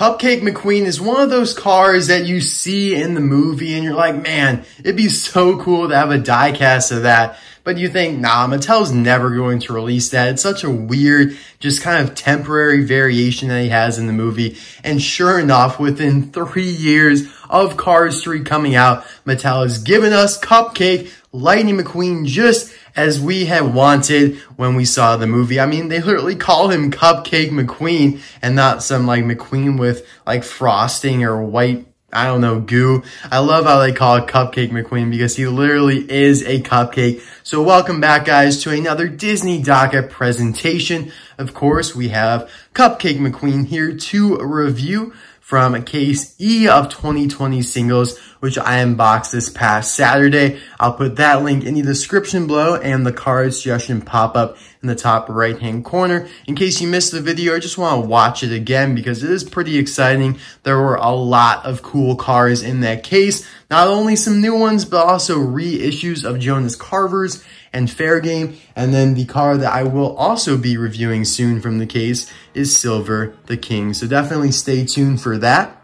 Cupcake McQueen is one of those cars that you see in the movie and you're like, man, it'd be so cool to have a diecast of that. But you think, nah, Mattel's never going to release that. It's such a weird, just kind of temporary variation that he has in the movie. And sure enough, within three years of Cars 3 coming out, Mattel has given us Cupcake Lightning McQueen just as we had wanted when we saw the movie. I mean, they literally call him Cupcake McQueen and not some like McQueen with like frosting or white I don't know, goo. I love how they call it Cupcake McQueen because he literally is a cupcake. So welcome back guys to another Disney Docket presentation. Of course, we have Cupcake McQueen here to review from case E of 2020 singles, which I unboxed this past Saturday. I'll put that link in the description below and the card suggestion pop up in the top right hand corner. In case you missed the video, I just want to watch it again because it is pretty exciting. There were a lot of cool cars in that case. Not only some new ones, but also reissues of Jonas Carvers and Faregame. And then the car that I will also be reviewing soon from the case is Silver the King. So definitely stay tuned for that.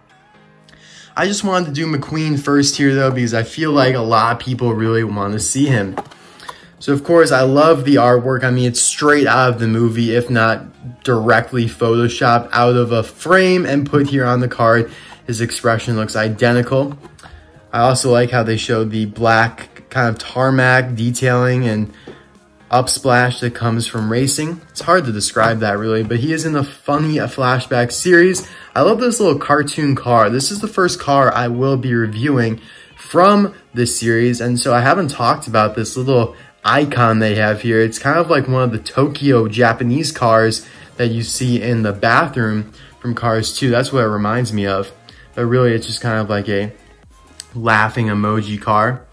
I just wanted to do McQueen first here though, because I feel like a lot of people really want to see him. So of course, I love the artwork. I mean, it's straight out of the movie, if not directly photoshopped out of a frame and put here on the card. His expression looks identical. I also like how they showed the black kind of tarmac detailing and upsplash that comes from racing. It's hard to describe that really, but he is in the funny flashback series. I love this little cartoon car. This is the first car I will be reviewing from this series. And so I haven't talked about this little icon they have here. It's kind of like one of the Tokyo Japanese cars that you see in the bathroom from Cars 2. That's what it reminds me of. But really, it's just kind of like a laughing emoji car.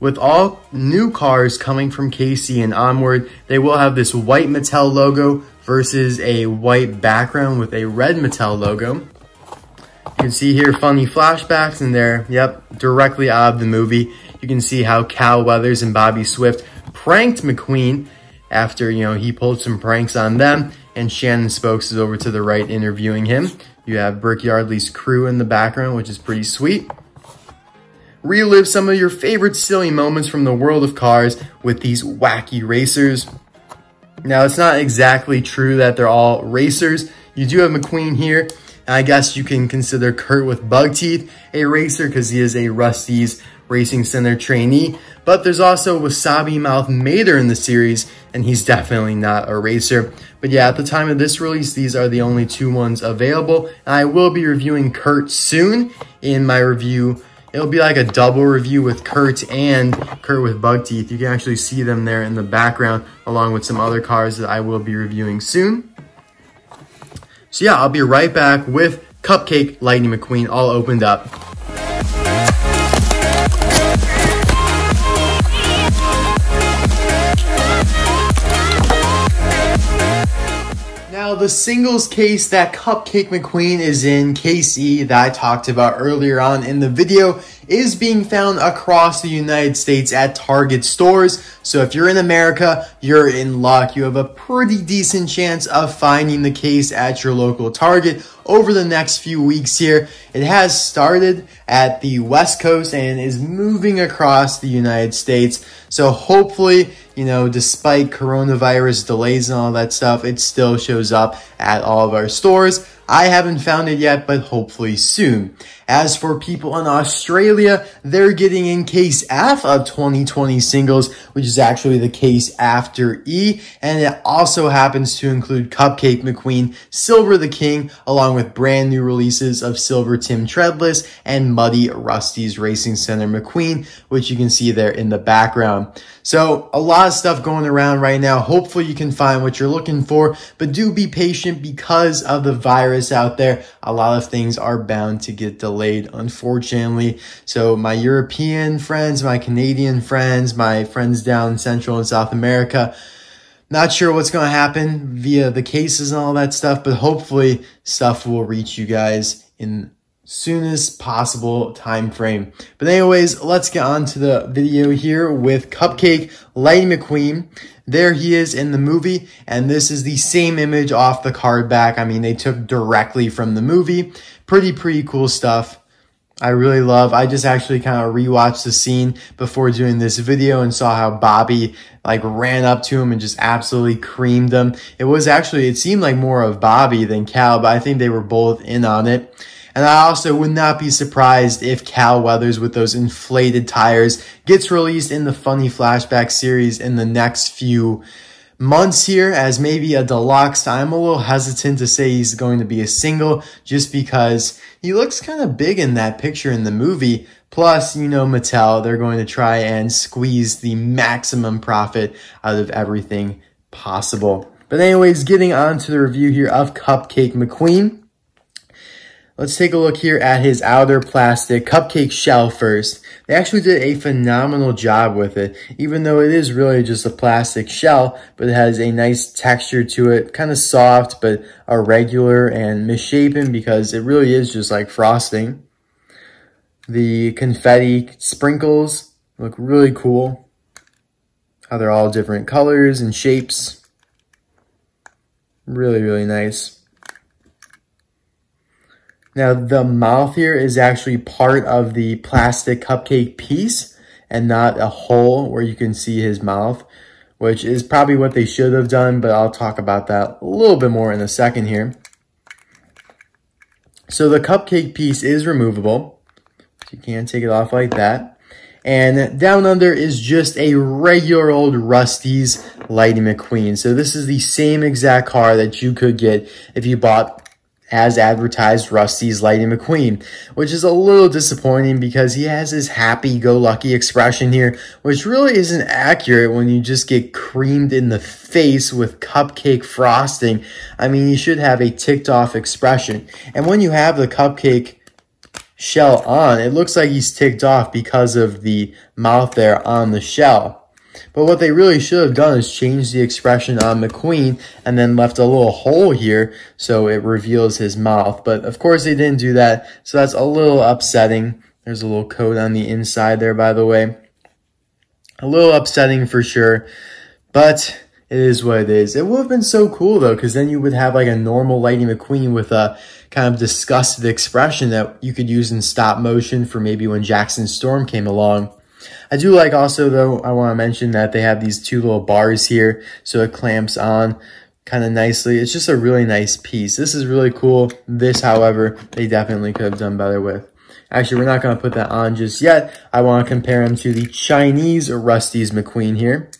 With all new cars coming from KC and onward, they will have this white Mattel logo versus a white background with a red Mattel logo. You can see here funny flashbacks in there. Yep, directly out of the movie. You can see how Cal Weathers and Bobby Swift pranked McQueen after, you know, he pulled some pranks on them. And Shannon Spokes is over to the right interviewing him. You have Brickyardly's Yardley's crew in the background, which is pretty sweet. Relive some of your favorite silly moments from the world of cars with these wacky racers. Now, it's not exactly true that they're all racers. You do have McQueen here. And I guess you can consider Kurt with bug teeth a racer because he is a Rust-eze Racing Center trainee, but there's also Wasabi Mouth Mater in the series, and he's definitely not a racer. But yeah, at the time of this release, these are the only two ones available. I will be reviewing Kurt soon in my review. It'll be like a double review with Kurt and Kurt with bug teeth. You can actually see them there in the background along with some other cars that I will be reviewing soon. So yeah, I'll be right back with Cupcake Lightning McQueen all opened up. Now, the singles case that Cupcake McQueen is in, E, that I talked about earlier on in the video, is being found across the United States at Target stores. So if you're in America, you're in luck. You have a pretty decent chance of finding the case at your local Target over the next few weeks here. It has started at the West Coast and is moving across the United States. So hopefully, you know, despite coronavirus delays and all that stuff, it still shows up at all of our stores. I haven't found it yet, but hopefully soon. As for people in Australia, they're getting in case F of 2020 singles, which is actually the case after E, and it also happens to include Cupcake McQueen, Silver the King, along with brand new releases of Silver Tim Treadless and Muddy Rust-eze Racing Center McQueen, which you can see there in the background. So a lot of stuff going around right now. Hopefully you can find what you're looking for, but do be patient because of the virus out there. A lot of things are bound to get delayed, unfortunately. So my European friends, my Canadian friends, my friends down Central and South America, not sure what's going to happen via the cases and all that stuff, but hopefully stuff will reach you guys in soonest possible time frame. But anyways, let's get on to the video here with Cupcake Lightning McQueen. There he is in the movie, and this is the same image off the card back. I mean, they took directly from the movie. Pretty, pretty cool stuff. I really love. I just actually kind of rewatched the scene before doing this video and saw how Bobby like ran up to him and just absolutely creamed him. It was actually, it seemed like more of Bobby than Cal, but I think they were both in on it. And I also would not be surprised if Cal Weathers with those inflated tires gets released in the funny flashback series in the next few months here as maybe a deluxe. I'm a little hesitant to say he's going to be a single just because he looks kind of big in that picture in the movie. Plus, you know, Mattel, they're going to try and squeeze the maximum profit out of everything possible. But anyways, getting on to the review here of Cupcake McQueen. Let's take a look here at his outer plastic cupcake shell first. They actually did a phenomenal job with it, even though it is really just a plastic shell, but it has a nice texture to it, kind of soft, but irregular and misshapen because it really is just like frosting. The confetti sprinkles look really cool. How they're all different colors and shapes. Really, really nice. Now the mouth here is actually part of the plastic cupcake piece and not a hole where you can see his mouth, which is probably what they should have done, but I'll talk about that a little bit more in a second here. So the cupcake piece is removable. So you can take it off like that. And down under is just a regular old Rust-eze Lightning McQueen. So this is the same exact car that you could get if you bought as advertised Rust-eze Lightning McQueen, which is a little disappointing because he has his happy-go-lucky expression here, which really isn't accurate when you just get creamed in the face with cupcake frosting. I mean, you should have a ticked-off expression. And when you have the cupcake shell on, it looks like he's ticked off because of the mouth there on the shell. But what they really should have done is change the expression on McQueen and then left a little hole here so it reveals his mouth. But of course they didn't do that, so that's a little upsetting. There's a little code on the inside there, by the way. A little upsetting for sure, but it is what it is. It would have been so cool though, because then you would have like a normal Lightning McQueen with a kind of disgusted expression that you could use in stop motion for maybe when Jackson Storm came along. I do like also though, I want to mention that they have these two little bars here so it clamps on kind of nicely. It's just a really nice piece. This is really cool. This, however, they definitely could have done better with. Actually, we're not going to put that on just yet. I want to compare them to the Chinese Rust-eze McQueen here.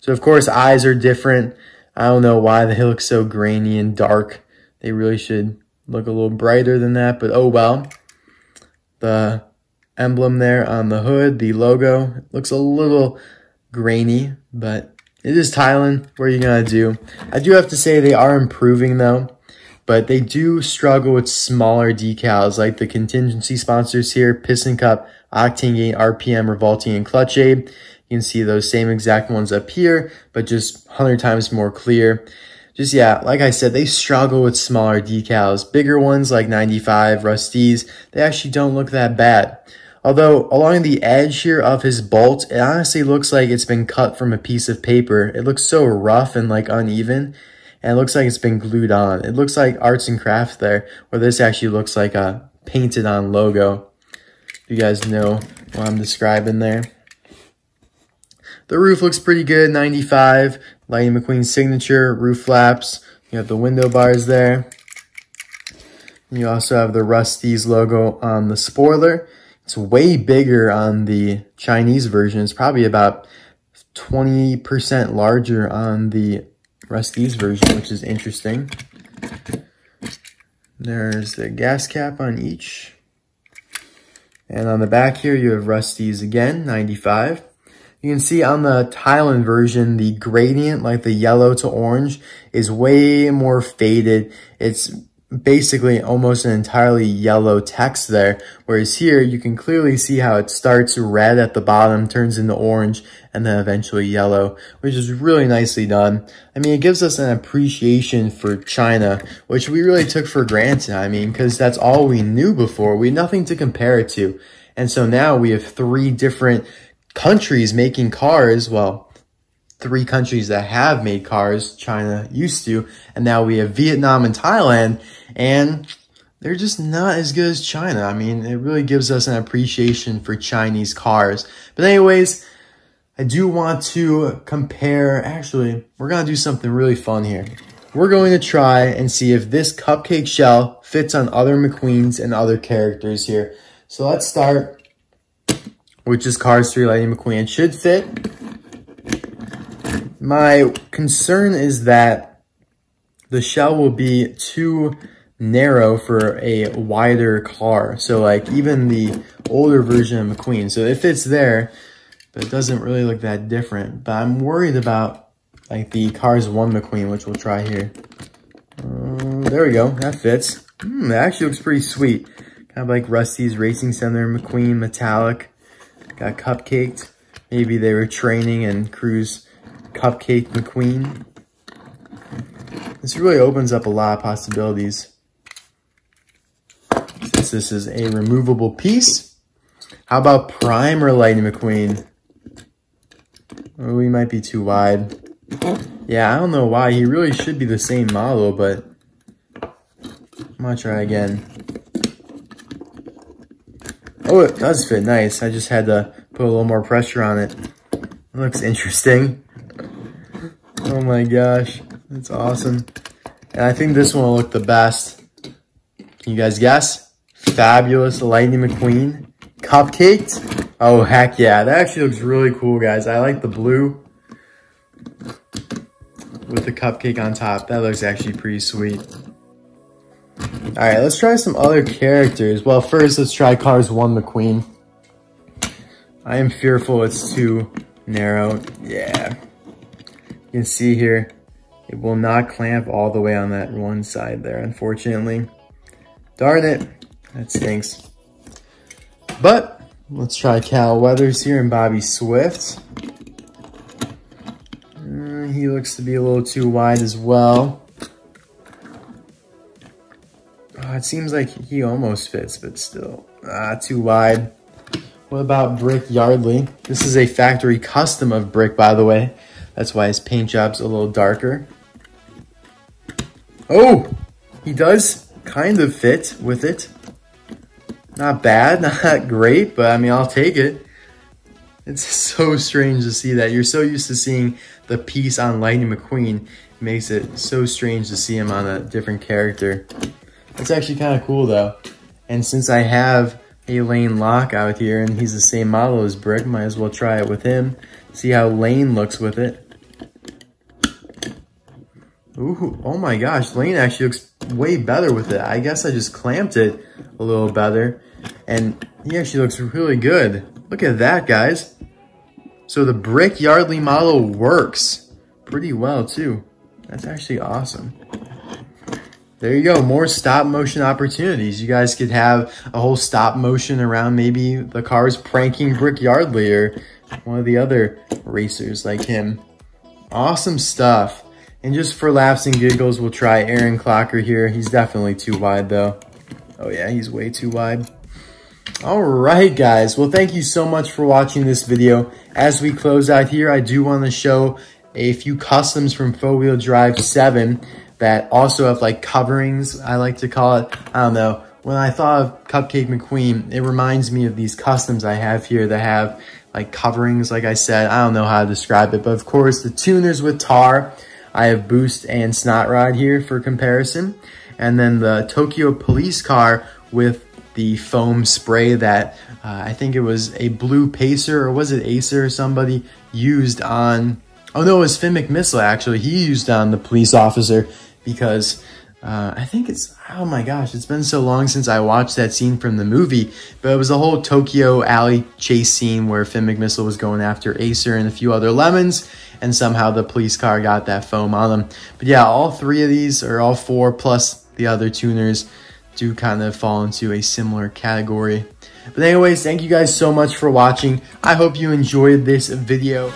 So, of course, eyes are different. I don't know why they look so grainy and dark. They really should look a little brighter than that, but oh well. The emblem there on the hood, the logo. It looks a little grainy, but it is Thailand. What are you going to do? I do have to say they are improving though, but they do struggle with smaller decals like the contingency sponsors here, Piston Cup, Octane RPM, Revolting, and Clutch Aid. You can see those same exact ones up here, but just 100 times more clear. Just, yeah, like I said, they struggle with smaller decals. Bigger ones like 95, Rust-eze, they actually don't look that bad. Although along the edge here of his bolt, it honestly looks like it's been cut from a piece of paper. It looks so rough and like uneven and it looks like it's been glued on. It looks like arts and crafts there, where this actually looks like a painted on logo. You guys know what I'm describing there. The roof looks pretty good, 95. Lightning McQueen signature, roof flaps. You have the window bars there. You also have the Rust-eze logo on the spoiler. It's way bigger on the Chinese version. It's probably about 20% larger on the Rust-eze version, which is interesting. There's the gas cap on each. And on the back here, you have Rust-eze again, 95. You can see on the Thailand version, the gradient, like the yellow to orange, is way more faded. It's basically almost an entirely yellow text there. Whereas here, you can clearly see how it starts red at the bottom, turns into orange, and then eventually yellow, which is really nicely done. I mean, it gives us an appreciation for China, which we really took for granted. I mean, because that's all we knew before. We had nothing to compare it to. And so now we have three different countries making cars. Well, three countries that have made cars, China used to, and now we have Vietnam and Thailand, and they're just not as good as China. I mean, it really gives us an appreciation for Chinese cars. But anyways, I do want to compare, actually, we're going to do something really fun here. We're going to try and see if this cupcake shell fits on other McQueens and other characters here. So let's start with just Cars 3 Lightning McQueen. It should fit. My concern is that the shell will be too narrow for a wider car. So like even the older version of McQueen. So if it's there, but it doesn't really look that different. But I'm worried about like the Cars 1 McQueen, which we'll try here. Uh, there we go. That fits. Hmm, that actually looks pretty sweet. Kind of like Rust-eze Racing Center McQueen Metallic. Got cupcaked. Maybe they were training and Cruz Cupcake McQueen. This really opens up a lot of possibilities. Since this is a removable piece, how about Primer Lightning McQueen? Oh, we might be too wide. Yeah, I don't know why. He really should be the same model, but I'm gonna try again. Oh, it does fit nice. I just had to put a little more pressure on it. It looks interesting. Oh my gosh, that's awesome. And I think this one will look the best. Can you guys guess? Fabulous Lightning McQueen. Cupcaked? Oh, heck yeah. That actually looks really cool, guys. I like the blue with the cupcake on top. That looks actually pretty sweet. All right, let's try some other characters. Well, first, let's try Cars 1 McQueen. I am fearful it's too narrow. Yeah, you can see here, it will not clamp all the way on that one side there, unfortunately. Darn it, that stinks. But, let's try Cal Weathers here and Bobby Swift. Uh, he looks to be a little too wide as well. Oh, it seems like he almost fits, but still, ah, too wide. What about Brick Yardley? This is a factory custom of Brick, by the way. That's why his paint job's a little darker. Oh, he does kind of fit with it. Not bad, not great, but I mean, I'll take it. It's so strange to see that. You're so used to seeing the piece on Lightning McQueen. It makes it so strange to see him on a different character. It's actually kind of cool though. And since I have a Lane Lock out here and he's the same model as Brick, might as well try it with him. See how Lane looks with it. Ooh, oh my gosh, Lane actually looks way better with it. I guess I just clamped it a little better. And he actually looks really good. Look at that, guys. So the Brick Yardley model works pretty well, too. That's actually awesome. There you go, more stop motion opportunities. You guys could have a whole stop motion around maybe the cars pranking Brick Yardley or one of the other racers like him. Awesome stuff. And just for laughs and giggles, we'll try Aaron Clocker here. He's definitely too wide though. Oh yeah, he's way too wide. All right, guys. Well, thank you so much for watching this video. As we close out here, I do want to show a few customs from 4-Wheel Drive 7 that also have like coverings, I like to call it. I don't know. When I thought of Cupcake McQueen, it reminds me of these customs I have here that have like coverings, like I said. I don't know how to describe it, but of course the tuners with tar, I have Boost and Snot Rod here for comparison. And then the Tokyo police car with the foam spray that uh, I think it was a blue Pacer or was it Acer or somebody used on, oh no, it was Finn McMissile actually. He used on the police officer because uh, I think it's, oh my gosh, it's been so long since I watched that scene from the movie, but it was a whole Tokyo alley chase scene where Finn McMissile was going after Acer and a few other lemons, and somehow the police car got that foam on them. But yeah, all three of these, or all four plus the other tuners do kind of fall into a similar category. But anyways, thank you guys so much for watching. I hope you enjoyed this video.